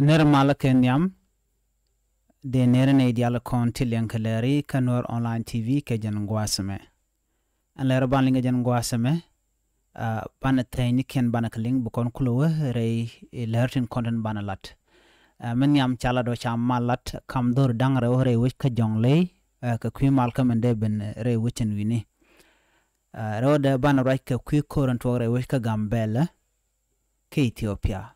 ner mala ken yam de ner ne dial kon tilyan kaleri kanor online tv ke jan ngwasame. An ler ban linga jan ngwasame uh, bana tayni ken bana kaling bukon kulowe rei lertin content bana lat uh, men yam chala do cham malat kam dor dang re re wich ka jongle uh, ka kwi mal kam ende ben re wichen wini. Uh, ro de right ka kwi koran to re wich ka gambela ke ethiopia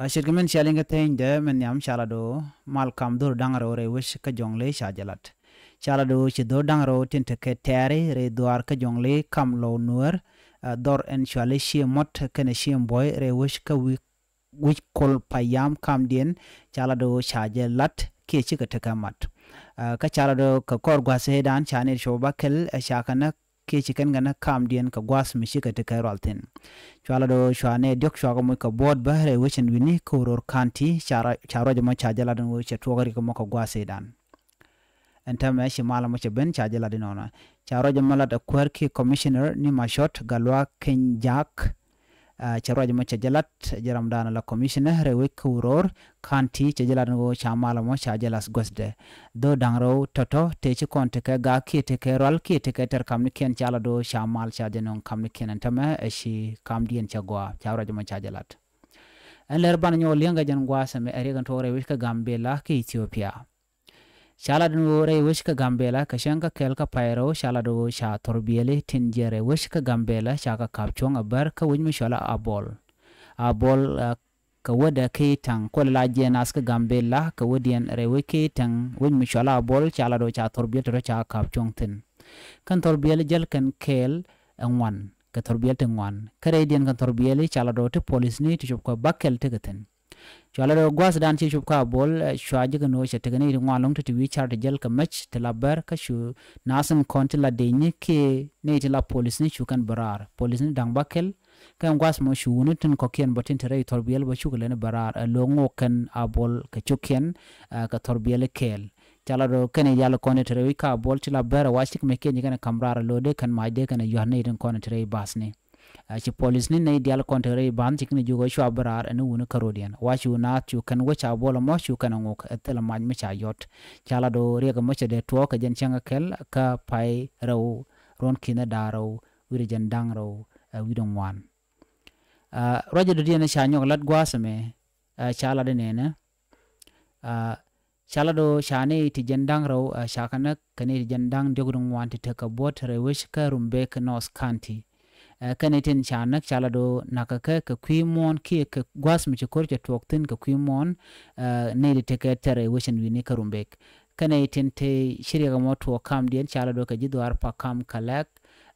shirgamen shalinga tende men yam shala do mal kam dur dangaro re wish ka jongle shajalat shala do chi do dangaro tinte ke tere re duar ka jongle kam lo nur dor en shale shi mot kene shi boy re wish ka wi wich kol payam kam dien chala do shaje lat ke chi ka taka mat. Uh, ka chala do ka kor gwas hedan chane sho bakel uh, shakana ke chi kan gana kam dien ka gwas mi shi ka taka rolten chala do shwane dok shwa mo ka bod ba re wichen wini ko ror kanti chara charo jama chaje la do che togari ko mo ka gwas hedan entame shi mala mo ben chaje la dinona charo jama la da kwerki commissioner ni mashot galwa kenjak Ah, charwa jama cha jalat chajalat jaramdana la commissioner rewek uror kanti cha jalat ngo cha chajalango cha jalas gosde. Do dangro toto techi konte ke ga kete ke ral kete ke ter kamni ken chala do chamal chajenon kamni ken tame shi kamdien chagwa cha jalat en ler ban nyo lianga jan gwa sa gwasame erigan tore wika gambela ke ethiopia shala do re wish ka gambela ka shanka kel ka pairo shala do sha torbiele tin jere wish ka gambela sha ka kapchong abar ka wujmi shala abol. Abol uh, ka wada ke tang ko la je nas ka gambela ka wadian re we ke tang wujmi shala abol shala do sha torbiele to sha kapchong tin. Kan torbiele jel kan kel ngwan ka torbiele ngwan. Kare dian kan torbiele shala do te police ni to ko bakel te gaten Chuala do gwas dan chi shubka bol shwa jiga no she tegani ri ngwa long tati wichar da jel ka mech te la ber ka shu nasim konti la denyi ke ne iti la polis ni shukan barar polis ni dang bakel ka gwas mo shu wunu tin kokien botin tere i torbiyel ba shukale ni barar lo ngo ken a bol ka chukien ka torbiyel kel chala do kene yalo konti tere wika bol chila ber wachik meke nyigana kamrar lo de kan majde kana yuhanne irin kone tere i basne ci police ni nay dial kontere ban ci kini jugo shwa barar anu wunu karodian. Wa shu na chu kan wo cha bola mo shu kan ngok etela maj me cha yot. Do riga mo cha de to ka jen changa kel ka pai raw ron kina daro wiri jen dang raw wi don wan. Roja do diana cha nyok lat gwasame chala de nene chala do shane ti jendang raw shakana kane jendang jogdung wan ti ka bot re wish ka rumbe ka nos kanti kanitin chanak chalado nakaka ka kwimon ke ka gwas mi chikor cha tuoktin ka kwimon eh, ne de teke tere wishin wini karumbek. Kanitin te shirya gamo kam dien chalado ka jidwar pa kam kalak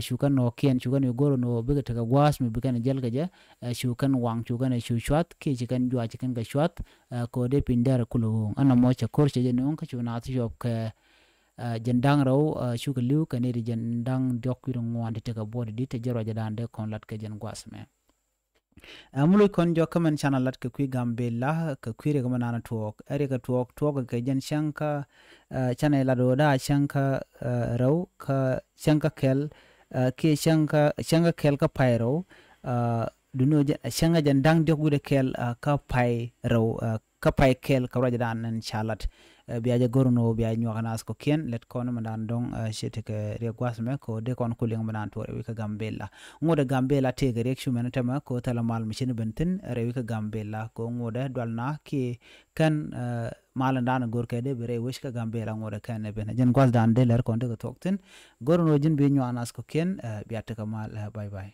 shukan no ken shukan yo goro no biga ta gwas mi biga jel ga je uh, shukan wang shukan shu shwat ke ci kan jwa ci kan ga shwat uh, ko de pindar kulo ana mo cha kor ci je no ka chuna ti shop ke Uh, jendang raw shuka liu ka ne jendang dok wi ngwan ka bodi di te jero jadan de kon lat ka jen gwas me. Uh, mulu kon jo kaman chana lat ka kwi gambe la ka kwi re kamana tuok. Ere ka tuok tuok ka jan shanka chana la do da shanka raw ka shanka kel uh, ke shanka shanka kel ka pai raw uh, duno shanga jan dang gude kel uh, ka pai raw uh, ka pai kel ka raja dan nan chalat uh, biaja gorno biaja nyuakana asko kien let kono mandan dong uh, shete ke re gwas me ko de kon kuling mandan to re ka gambela ngode gambela te ge rek shumena tema ko tala mal mishin bentin re ka gambela ko ngode dwalna ki kan uh, malan dana gor ke de bere wish ka gambela ngode kan ben jen gwas dan de ler kon de ko toktin gorno jin bi nyuana asko kien uh, biata ka mal uh, bye bye